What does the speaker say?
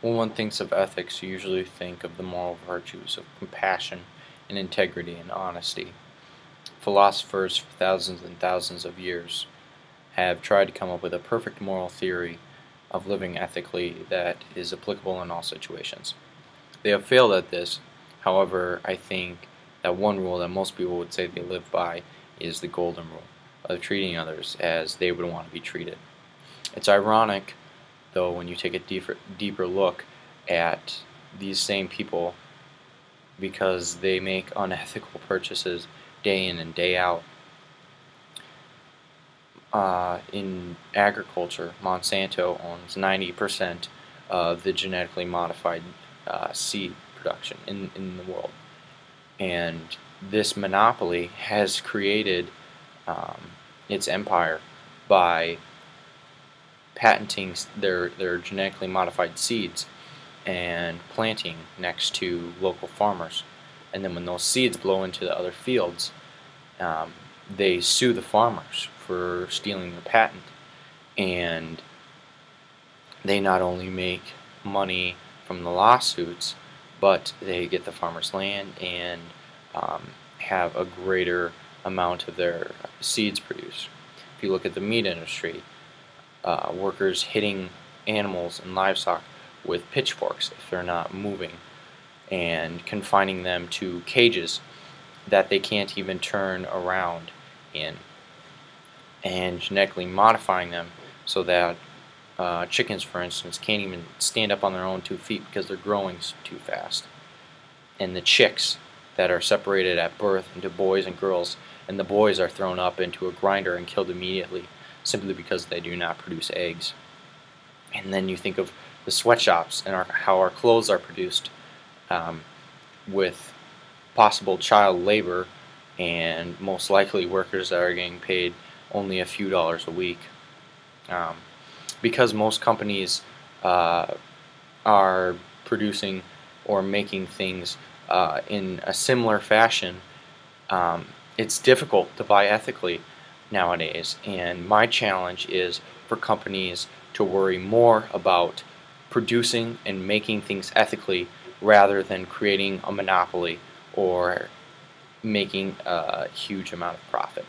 When one thinks of ethics, you usually think of the moral virtues of compassion and integrity and honesty. Philosophers for thousands and thousands of years have tried to come up with a perfect moral theory of living ethically that is applicable in all situations. They have failed at this, however, I think that one rule that most people would say they live by is the golden rule of treating others as they would want to be treated. It's ironic though when you take a deeper deeper look at these same people because they make unethical purchases day in and day out. Uh, in agriculture, Monsanto owns 90% of the genetically modified uh, seed production in, in the world. And this monopoly has created um, its empire by patenting their, their genetically modified seeds and planting next to local farmers. And then when those seeds blow into the other fields, um, they sue the farmers for stealing their patent. And they not only make money from the lawsuits, but they get the farmers' land and um, have a greater amount of their seeds produced. If you look at the meat industry, uh, workers hitting animals and livestock with pitchforks if they're not moving and confining them to cages that they can't even turn around in. And genetically modifying them so that uh, chickens for instance can't even stand up on their own two feet because they're growing too fast. And the chicks that are separated at birth into boys and girls and the boys are thrown up into a grinder and killed immediately simply because they do not produce eggs. And then you think of the sweatshops and our, how our clothes are produced um, with possible child labor and most likely workers that are getting paid only a few dollars a week. Um, because most companies uh, are producing or making things uh, in a similar fashion, um, it's difficult to buy ethically nowadays. And my challenge is for companies to worry more about producing and making things ethically rather than creating a monopoly or making a huge amount of profit.